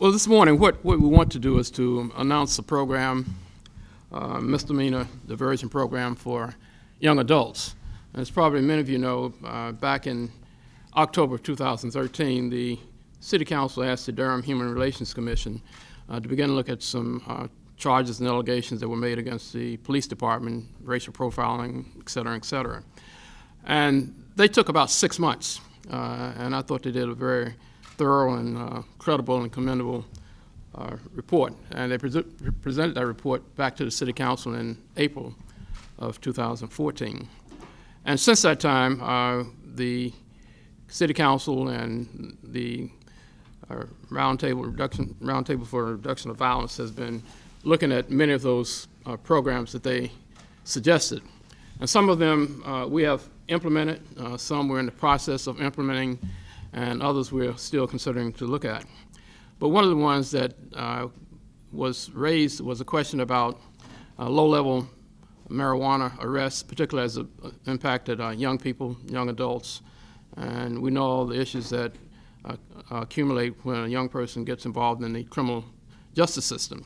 Well, this morning, what, what we want to do is to announce the program, uh, misdemeanor diversion program for young adults. And as probably many of you know, uh, back in October of 2013, the City Council asked the Durham Human Relations Commission uh, to begin to look at some uh, charges and allegations that were made against the police department, racial profiling, et cetera, et cetera. And they took about six months, uh, and I thought they did a very thorough and uh, credible and commendable uh, report. And they pre presented that report back to the City Council in April of 2014. And since that time, uh, the City Council and the uh, Roundtable Reduction Roundtable for Reduction of Violence has been looking at many of those uh, programs that they suggested. And some of them uh, we have implemented, some we're in the process of implementing, and others we're still considering to look at. But one of the ones that uh, was raised was a question about uh, low-level marijuana arrests, particularly as it uh, impacted uh, young people, young adults, and we know all the issues that uh, accumulate when a young person gets involved in the criminal justice system.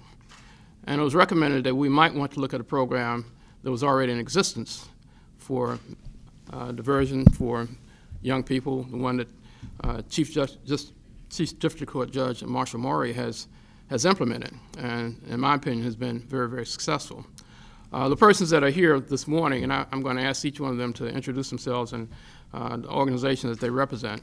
And it was recommended that we might want to look at a program that was already in existence for uh, diversion for young people, the one that uh, Chief, Just, Just, Chief District Court Judge Marcia Morey has, has implemented, and in my opinion has been very, very successful. Uh, the persons that are here this morning, and I, am going to ask each one of them to introduce themselves and uh, the organization that they represent,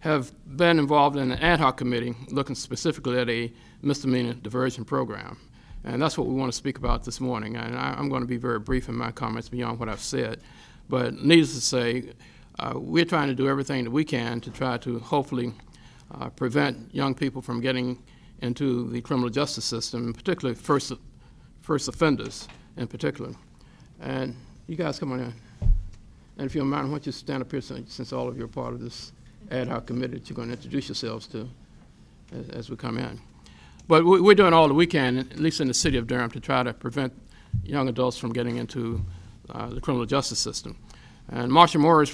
have been involved in an ad hoc committee looking specifically at a misdemeanor diversion program. And that's what we want to speak about this morning. And I, am going to be very brief in my comments beyond what I've said. But needless to say, uh, we're trying to do everything that we can to try to hopefully uh, prevent young people from getting into the criminal justice system, particularly first, first offenders in particular. And you guys come on in. And if you don't mind, why don't you stand up here since, since all of you are part of this ad hoc committee that you're going to introduce yourselves to as, as we come in. But we, are doing all that we can, at least in the city of Durham, to try to prevent young adults from getting into uh, the criminal justice system. And Marcia Morey,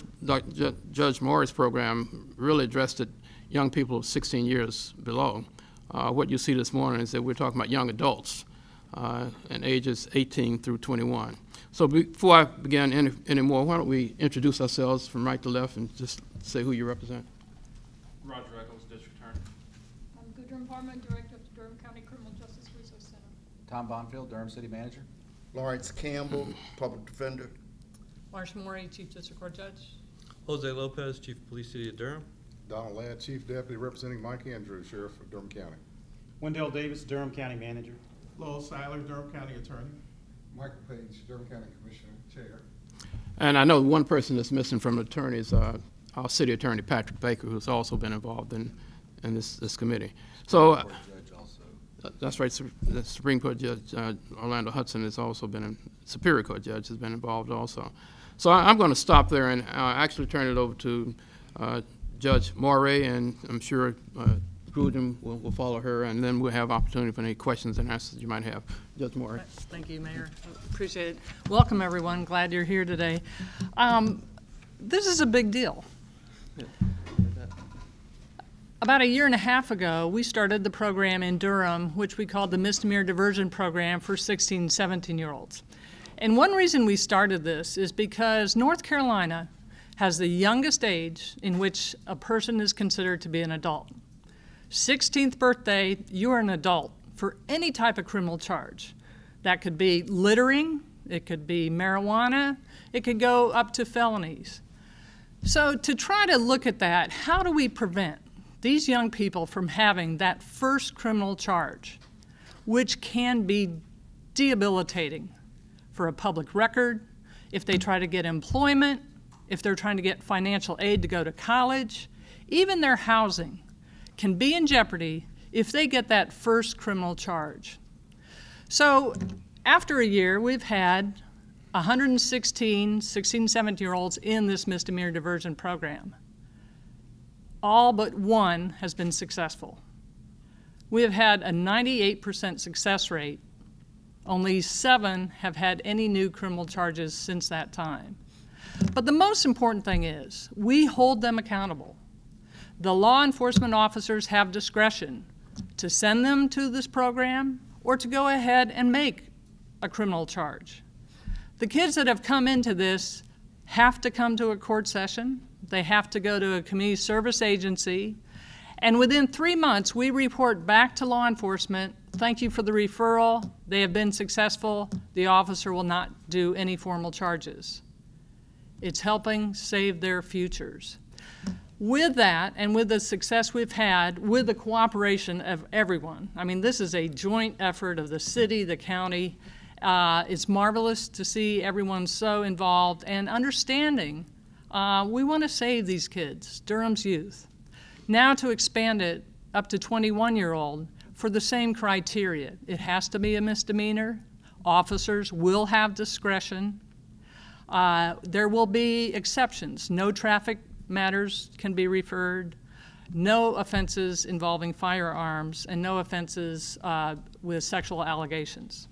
Judge Morey's program really addressed it young people 16 years below. Uh, what you see this morning is that we're talking about young adults uh, and ages 18 through 21. So before I begin any, any more, why don't we introduce ourselves from right to left and just say who you represent. Roger Echols, District Attorney. I'm Gudrun Parmer, Director of the Durham County Criminal Justice Resource Center. Tom Bonfield, Durham City Manager. Lawrence Campbell, Public Defender. Marcia Morey, Chief District Court Judge. Jose Lopez, Chief of Police City of Durham. Donald Ladd, Chief Deputy representing Mike Andrews, Sheriff of Durham County. Wendell Davis, Durham County Manager. Lowell Siler, Durham County Attorney. Michael Page, Durham County Commissioner, Chair. And I know one person that's missing from the attorneys, uh, our City Attorney Patrick Baker, who's also been involved in, in this, this committee. So uh, that's right. The Supreme Court Judge uh, Orlando Hudson has also been in, Superior Court Judge has been involved also. So I, am going to stop there and uh, actually turn it over to uh, Judge Morey, and I'm sure uh, Gudrun will, will, follow her, and then we'll have opportunity for any questions and answers you might have. Judge Morey. Thank you, Mayor. Appreciate it. Welcome, everyone. Glad you're here today. Um, this is a big deal. About a year and a half ago, we started the program in Durham, which we called the Misdemeanor Diversion Program for 16, 17 year olds. And one reason we started this is because North Carolina has the youngest age in which a person is considered to be an adult. 16th birthday, you are an adult for any type of criminal charge. That could be littering, it could be marijuana, it could go up to felonies. So, to try to look at that, how do we prevent these young people from having that first criminal charge, which can be debilitating for a public record, if they try to get employment, if they're trying to get financial aid to go to college, even their housing can be in jeopardy if they get that first criminal charge. So, after a year, we've had 116 16, 17 year olds in this misdemeanor diversion program all but one has been successful. We have had a 98% success rate. Only seven have had any new criminal charges since that time. But the most important thing is we hold them accountable. The law enforcement officers have discretion to send them to this program or to go ahead and make a criminal charge. The kids that have come into this have to come to a court session, they have to go to a community service agency, and within three months, we report back to law enforcement, thank you for the referral, they have been successful, the officer will not do any formal charges. It's helping save their futures. With that, and with the success we've had, with the cooperation of everyone, I mean, this is a joint effort of the city, the county. Uh, it's marvelous to see everyone so involved and understanding. Uh, we want to save these kids, Durham's youth. Now to expand it up to 21 year old for the same criteria. It has to be a misdemeanor. Officers will have discretion. Uh, there will be exceptions. No traffic matters can be referred, no offenses involving firearms, and no offenses uh, with sexual allegations.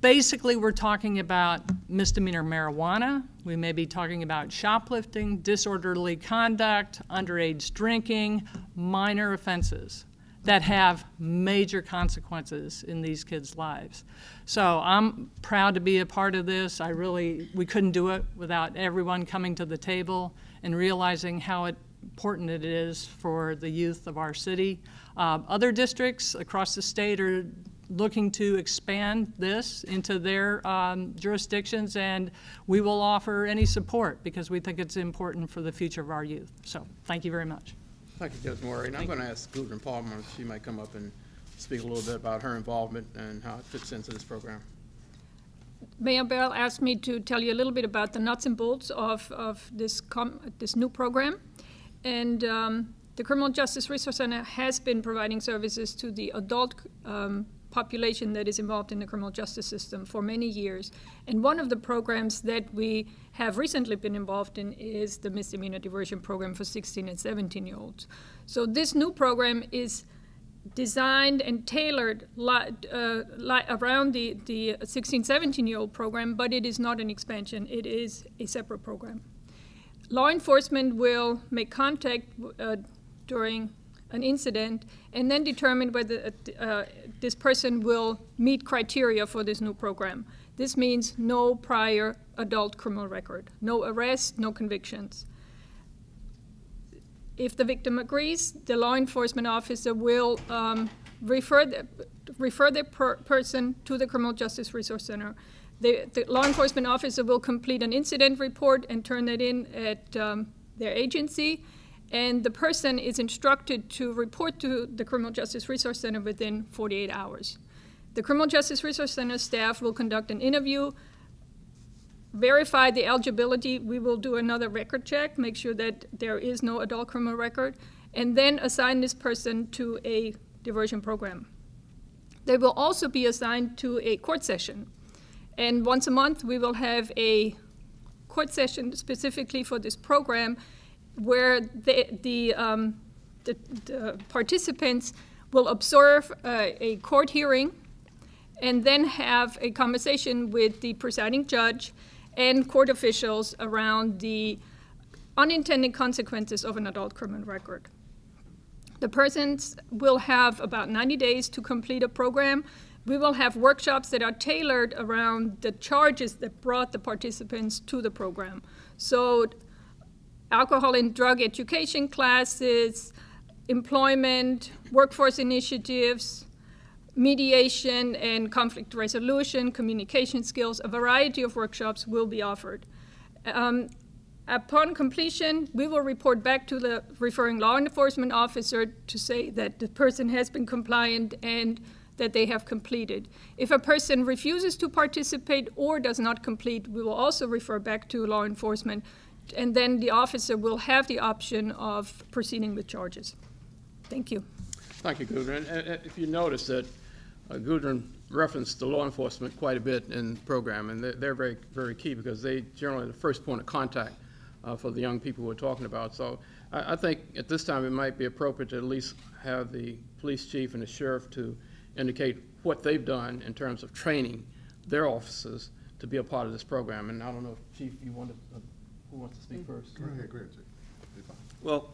Basically, we're talking about misdemeanor marijuana. We may be talking about shoplifting, disorderly conduct, underage drinking, minor offenses that have major consequences in these kids' lives. So I'm proud to be a part of this. I really, we couldn't do it without everyone coming to the table and realizing how important it is for the youth of our city. Uh, other districts across the state are looking to expand this into their um, jurisdictions, and we will offer any support because we think it's important for the future of our youth. So thank you very much. Thank you, Judge Morey. And I'm going to ask Gudrun Parmer if she might come up and speak a little bit about her involvement and how it fits into this program. Mayor Bell asked me to tell you a little bit about the nuts and bolts of, of this, com- this new program. And um, the Criminal Justice Resource Center has been providing services to the adult um, population that is involved in the criminal justice system for many years. And one of the programs that we have recently been involved in is the misdemeanor diversion program for 16 and 17 year olds. So this new program is designed and tailored uh, around the, the 16, 17 year old program, but it is not an expansion, it is a separate program. Law enforcement will make contact uh, during an incident and then determine whether uh, this person will meet criteria for this new program. This means no prior adult criminal record, no arrest, no convictions. If the victim agrees, the law enforcement officer will um, refer the, refer the per person to the Criminal Justice Resource Center. The, the, law enforcement officer will complete an incident report and turn it in at um, their agency and the person is instructed to report to the Criminal Justice Resource Center within 48 hours. The Criminal Justice Resource Center staff will conduct an interview, verify the eligibility. We will do another record check, make sure that there is no adult criminal record, and then assign this person to a diversion program. They will also be assigned to a court session. And once a month, we will have a court session specifically for this program where the, the, um, the, the, participants will observe uh, a court hearing and then have a conversation with the presiding judge and court officials around the unintended consequences of an adult criminal record. The persons will have about 90 days to complete a program. We will have workshops that are tailored around the charges that brought the participants to the program. So alcohol and drug education classes, employment, workforce initiatives, mediation and conflict resolution, communication skills, a variety of workshops will be offered. Um, upon completion, we will report back to the referring law enforcement officer to say that the person has been compliant and that they have completed. If a person refuses to participate or does not complete, we will also refer back to law enforcement and then the officer will have the option of proceeding with charges. Thank you. Thank you, Gudrun. If you notice that uh, Gudrun referenced the law enforcement quite a bit in the program, and they're, they're very, very key because they generally are the first point of contact uh, for the young people we're talking about. So I, I, think at this time it might be appropriate to at least have the police chief and the sheriff to indicate what they've done in terms of training their officers to be a part of this program. And I don't know if Chief, you want to who wants to speak first? Go ahead, go ahead, Chief. Well,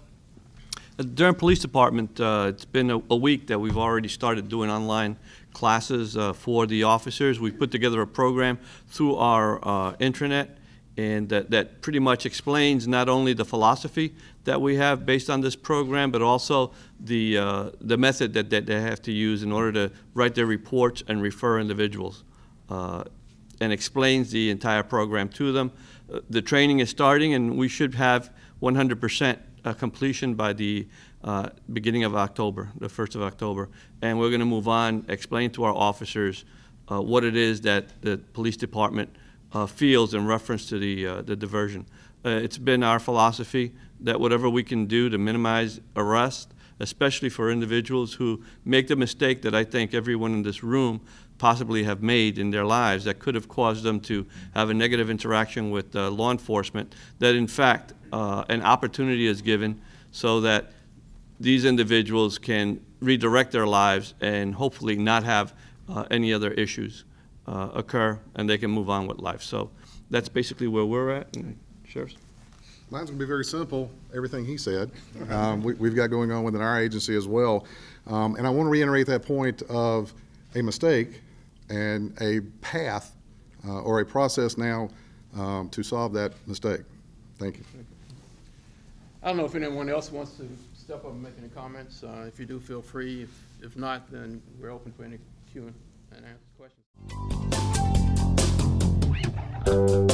At the Durham Police Department, uh, it's been a a week that we've already started doing online classes uh, for the officers. We've put together a program through our uh, intranet, and that that pretty much explains not only the philosophy that we have based on this program, but also the uh, the method that that they have to use in order to write their reports and refer individuals, uh, and explains the entire program to them. Uh, The training is starting, and we should have 100% uh, completion by the uh, beginning of October, the 1st of October. And we're going to move on, explain to our officers uh, what it is that the police department uh, feels in reference to the, uh, the diversion. It's been our philosophy that whatever we can do to minimize arrest, especially for individuals who make the mistake that I think everyone in this room possibly have made in their lives that could have caused them to have a negative interaction with uh, law enforcement, that in fact, uh, an opportunity is given so that these individuals can redirect their lives and hopefully not have uh, any other issues uh, occur and they can move on with life. So that's basically where we're at. Sheriff's? Mine's gonna be very simple, everything he said. Um, we, we've got going on within our agency as well. Um, and I want to reiterate that point of a mistake and a path, uh, or a process now, um, to solve that mistake. Thank you. I don't know if anyone else wants to step up and make any comments. Uh, If you do, feel free. If if not, then we're open for any Q and answer questions.